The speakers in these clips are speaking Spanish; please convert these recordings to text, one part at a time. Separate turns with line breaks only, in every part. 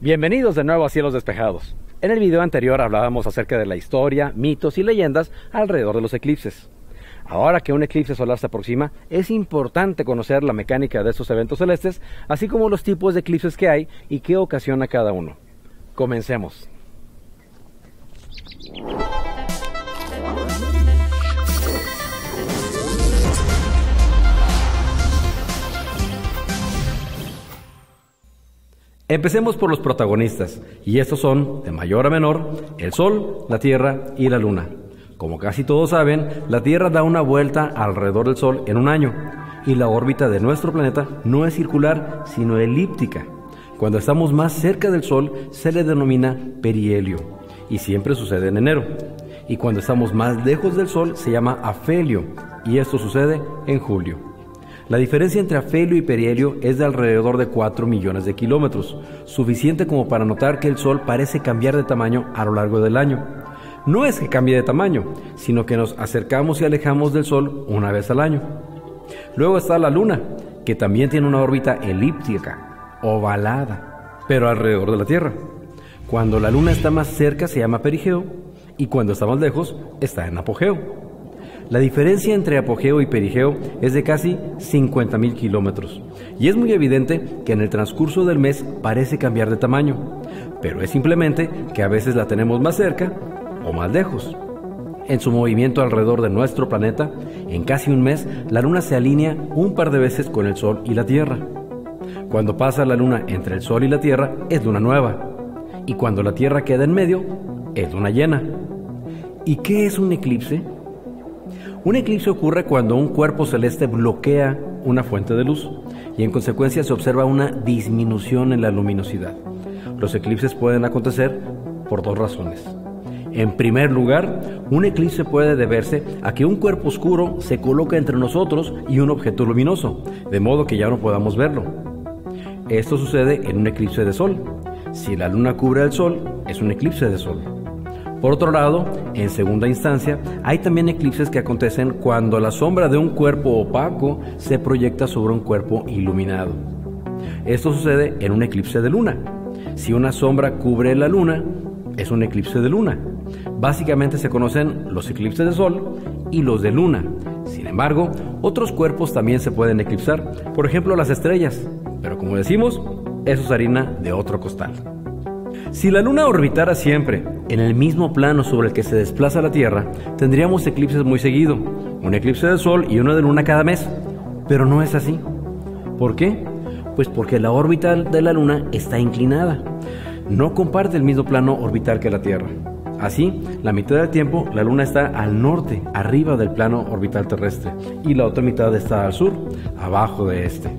Bienvenidos de nuevo a Cielos Despejados. En el video anterior hablábamos acerca de la historia, mitos y leyendas alrededor de los eclipses. Ahora que un eclipse solar se aproxima, es importante conocer la mecánica de estos eventos celestes, así como los tipos de eclipses que hay y qué ocasiona cada uno. Comencemos. Empecemos por los protagonistas, y estos son, de mayor a menor, el Sol, la Tierra y la Luna. Como casi todos saben, la Tierra da una vuelta alrededor del Sol en un año, y la órbita de nuestro planeta no es circular, sino elíptica. Cuando estamos más cerca del Sol se le denomina perihelio, y siempre sucede en enero. Y cuando estamos más lejos del Sol se llama afelio, y esto sucede en julio. La diferencia entre afelio y perihelio es de alrededor de 4 millones de kilómetros, suficiente como para notar que el Sol parece cambiar de tamaño a lo largo del año. No es que cambie de tamaño, sino que nos acercamos y alejamos del Sol una vez al año. Luego está la Luna, que también tiene una órbita elíptica, ovalada, pero alrededor de la Tierra. Cuando la Luna está más cerca se llama perigeo y cuando está más lejos está en apogeo. La diferencia entre apogeo y perigeo es de casi 50.000 kilómetros, y es muy evidente que en el transcurso del mes parece cambiar de tamaño, pero es simplemente que a veces la tenemos más cerca o más lejos. En su movimiento alrededor de nuestro planeta, en casi un mes, la Luna se alinea un par de veces con el Sol y la Tierra. Cuando pasa la Luna entre el Sol y la Tierra, es luna nueva, y cuando la Tierra queda en medio, es luna llena. ¿Y qué es un eclipse? Un eclipse ocurre cuando un cuerpo celeste bloquea una fuente de luz y en consecuencia se observa una disminución en la luminosidad. Los eclipses pueden acontecer por dos razones. En primer lugar, un eclipse puede deberse a que un cuerpo oscuro se coloca entre nosotros y un objeto luminoso, de modo que ya no podamos verlo. Esto sucede en un eclipse de sol. Si la luna cubre al sol, es un eclipse de sol. Por otro lado, en segunda instancia, hay también eclipses que acontecen cuando la sombra de un cuerpo opaco se proyecta sobre un cuerpo iluminado. Esto sucede en un eclipse de luna. Si una sombra cubre la luna, es un eclipse de luna. Básicamente se conocen los eclipses de sol y los de luna. Sin embargo, otros cuerpos también se pueden eclipsar, por ejemplo las estrellas, pero como decimos, eso es harina de otro costal. Si la Luna orbitara siempre en el mismo plano sobre el que se desplaza la Tierra, tendríamos eclipses muy seguido, un eclipse de Sol y uno de Luna cada mes. Pero no es así. ¿Por qué? Pues porque la órbita de la Luna está inclinada. No comparte el mismo plano orbital que la Tierra. Así, la mitad del tiempo la Luna está al norte, arriba del plano orbital terrestre, y la otra mitad está al sur, abajo de este.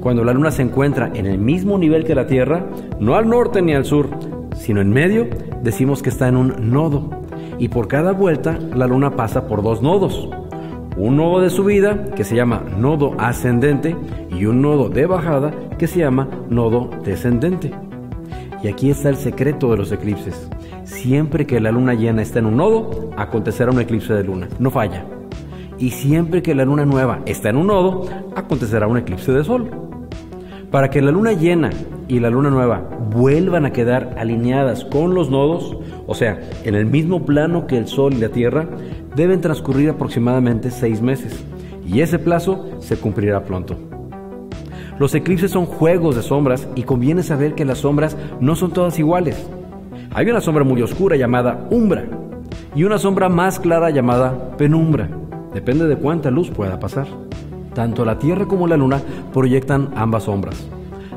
Cuando la Luna se encuentra en el mismo nivel que la Tierra, no al norte ni al sur, sino en medio, decimos que está en un nodo. Y por cada vuelta, la Luna pasa por dos nodos. Un nodo de subida, que se llama nodo ascendente, y un nodo de bajada, que se llama nodo descendente. Y aquí está el secreto de los eclipses. Siempre que la luna llena está en un nodo, acontecerá un eclipse de luna. No falla. Y siempre que la luna nueva está en un nodo, acontecerá un eclipse de sol. Para que la luna llena y la luna nueva vuelvan a quedar alineadas con los nodos, o sea, en el mismo plano que el Sol y la Tierra, deben transcurrir aproximadamente seis meses, y ese plazo se cumplirá pronto. Los eclipses son juegos de sombras y conviene saber que las sombras no son todas iguales. Hay una sombra muy oscura llamada umbra y una sombra más clara llamada penumbra. Depende de cuánta luz pueda pasar. Tanto la Tierra como la Luna proyectan ambas sombras.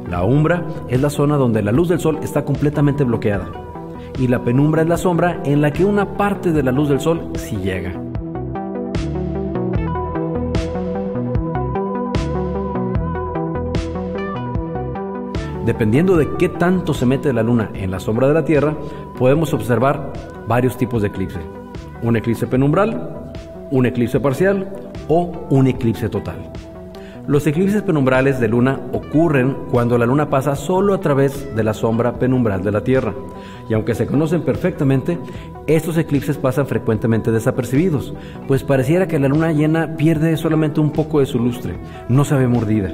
La umbra es la zona donde la luz del Sol está completamente bloqueada. Y la penumbra es la sombra en la que una parte de la luz del Sol sí llega. Dependiendo de qué tanto se mete la luna en la sombra de la Tierra, podemos observar varios tipos de eclipse. Un eclipse penumbral, un eclipse parcial o un eclipse total. Los eclipses penumbrales de luna ocurren cuando la luna pasa solo a través de la sombra penumbral de la Tierra. Y aunque se conocen perfectamente, estos eclipses pasan frecuentemente desapercibidos, pues pareciera que la luna llena pierde solamente un poco de su lustre, no se ve mordida.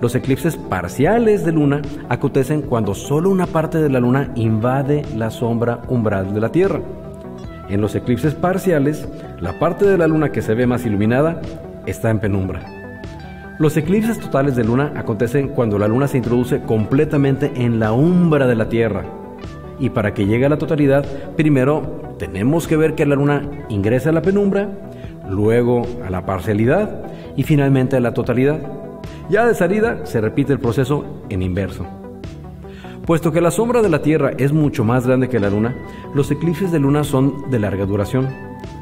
Los eclipses parciales de luna acontecen cuando solo una parte de la luna invade la sombra umbral de la Tierra. En los eclipses parciales, la parte de la luna que se ve más iluminada está en penumbra. Los eclipses totales de luna acontecen cuando la luna se introduce completamente en la umbra de la Tierra. Y para que llegue a la totalidad, primero tenemos que ver que la luna ingresa a la penumbra, luego a la parcialidad y finalmente a la totalidad. Ya de salida se repite el proceso en inverso. Puesto que la sombra de la Tierra es mucho más grande que la Luna, los eclipses de Luna son de larga duración.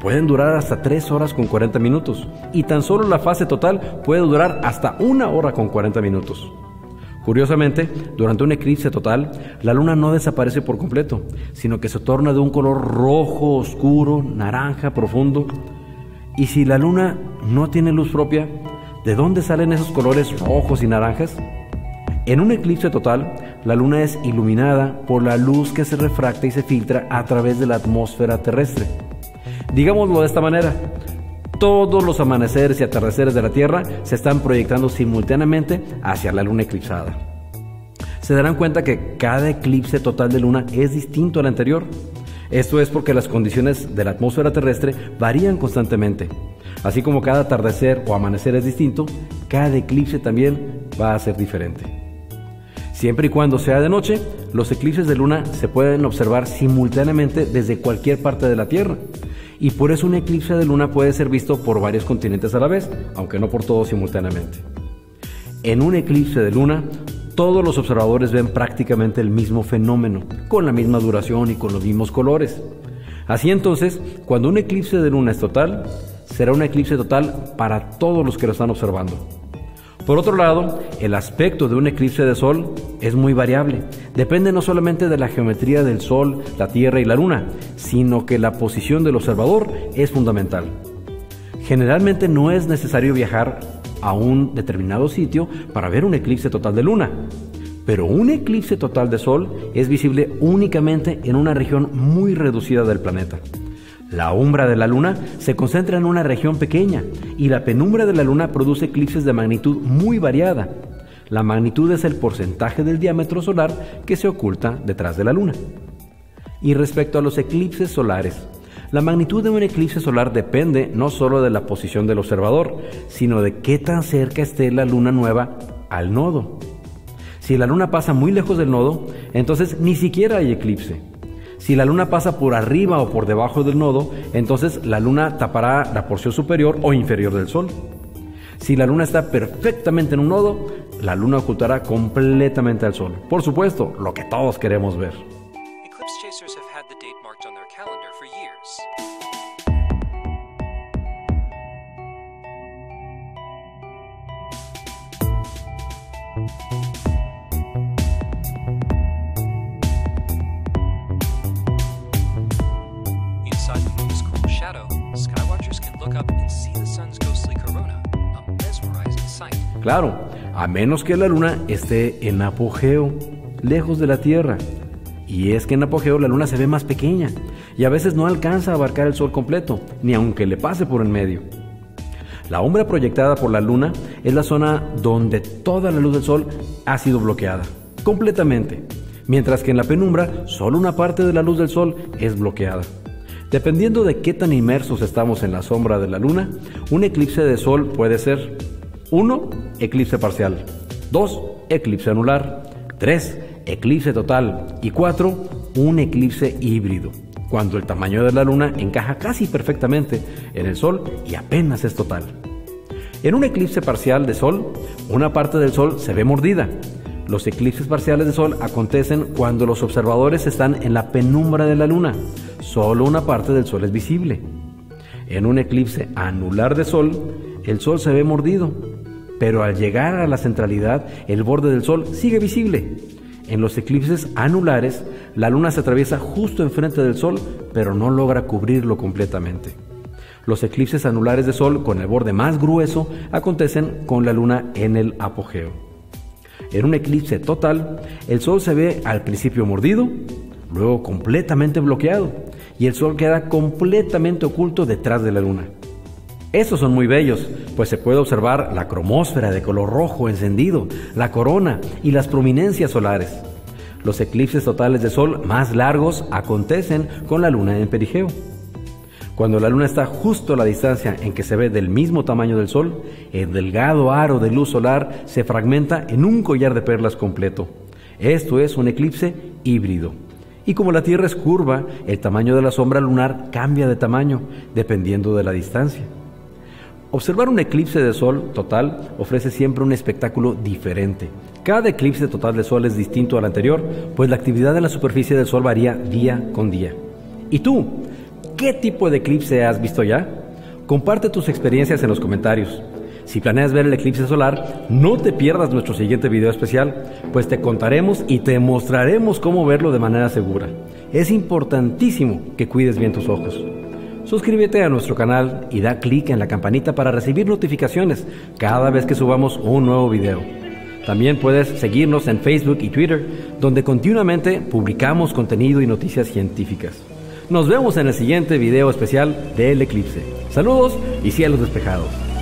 Pueden durar hasta 3 horas con 40 minutos y tan solo la fase total puede durar hasta 1 hora con 40 minutos. Curiosamente, durante un eclipse total, la luna no desaparece por completo, sino que se torna de un color rojo, oscuro, naranja, profundo. Y si la luna no tiene luz propia, ¿De dónde salen esos colores rojos y naranjas? En un eclipse total, la luna es iluminada por la luz que se refracta y se filtra a través de la atmósfera terrestre. Digámoslo de esta manera, todos los amaneceres y atardeceres de la Tierra se están proyectando simultáneamente hacia la luna eclipsada. Se darán cuenta que cada eclipse total de luna es distinto al anterior. Esto es porque las condiciones de la atmósfera terrestre varían constantemente. Así como cada atardecer o amanecer es distinto, cada eclipse también va a ser diferente. Siempre y cuando sea de noche, los eclipses de luna se pueden observar simultáneamente desde cualquier parte de la Tierra. Y por eso un eclipse de luna puede ser visto por varios continentes a la vez, aunque no por todos simultáneamente. En un eclipse de luna, todos los observadores ven prácticamente el mismo fenómeno, con la misma duración y con los mismos colores. Así entonces, cuando un eclipse de luna es total, será un eclipse total para todos los que lo están observando. Por otro lado, el aspecto de un eclipse de Sol es muy variable. Depende no solamente de la geometría del Sol, la Tierra y la Luna, sino que la posición del observador es fundamental. Generalmente no es necesario viajar a un determinado sitio para ver un eclipse total de Luna, pero un eclipse total de Sol es visible únicamente en una región muy reducida del planeta. La umbra de la luna se concentra en una región pequeña y la penumbra de la luna produce eclipses de magnitud muy variada. La magnitud es el porcentaje del diámetro solar que se oculta detrás de la luna. Y respecto a los eclipses solares, la magnitud de un eclipse solar depende no solo de la posición del observador, sino de qué tan cerca esté la luna nueva al nodo. Si la luna pasa muy lejos del nodo, entonces ni siquiera hay eclipse. Si la luna pasa por arriba o por debajo del nodo, entonces la luna tapará la porción superior o inferior del Sol. Si la luna está perfectamente en un nodo, la luna ocultará completamente al Sol. Por supuesto, lo que todos queremos ver. Claro, a menos que la luna esté en apogeo, lejos de la Tierra. Y es que en apogeo la luna se ve más pequeña y a veces no alcanza a abarcar el sol completo, ni aunque le pase por en medio. La umbra proyectada por la luna es la zona donde toda la luz del sol ha sido bloqueada, completamente, mientras que en la penumbra solo una parte de la luz del sol es bloqueada. Dependiendo de qué tan inmersos estamos en la sombra de la luna, un eclipse de sol puede ser 1. Eclipse parcial. 2. Eclipse anular. 3. Eclipse total. Y 4. Un eclipse híbrido, cuando el tamaño de la luna encaja casi perfectamente en el Sol y apenas es total. En un eclipse parcial de Sol, una parte del Sol se ve mordida. Los eclipses parciales de Sol acontecen cuando los observadores están en la penumbra de la Luna. Solo una parte del Sol es visible. En un eclipse anular de Sol, el Sol se ve mordido, pero al llegar a la centralidad, el borde del Sol sigue visible. En los eclipses anulares, la Luna se atraviesa justo enfrente del Sol, pero no logra cubrirlo completamente. Los eclipses anulares de Sol con el borde más grueso acontecen con la Luna en el apogeo. En un eclipse total, el Sol se ve al principio mordido, luego completamente bloqueado, y el Sol queda completamente oculto detrás de la Luna. Estos son muy bellos, pues se puede observar la cromósfera de color rojo encendido, la corona y las prominencias solares. Los eclipses totales de sol más largos acontecen con la luna en perigeo. Cuando la luna está justo a la distancia en que se ve del mismo tamaño del sol, el delgado aro de luz solar se fragmenta en un collar de perlas completo. Esto es un eclipse híbrido. Y como la Tierra es curva, el tamaño de la sombra lunar cambia de tamaño dependiendo de la distancia. Observar un eclipse de sol total ofrece siempre un espectáculo diferente. Cada eclipse total de sol es distinto al anterior, pues la actividad en la superficie del sol varía día con día. ¿Y tú? ¿Qué tipo de eclipse has visto ya? Comparte tus experiencias en los comentarios. Si planeas ver el eclipse solar, no te pierdas nuestro siguiente video especial, pues te contaremos y te mostraremos cómo verlo de manera segura. Es importantísimo que cuides bien tus ojos. Suscríbete a nuestro canal y da clic en la campanita para recibir notificaciones cada vez que subamos un nuevo video. También puedes seguirnos en Facebook y Twitter, donde continuamente publicamos contenido y noticias científicas. Nos vemos en el siguiente video especial del eclipse. Saludos y cielos despejados.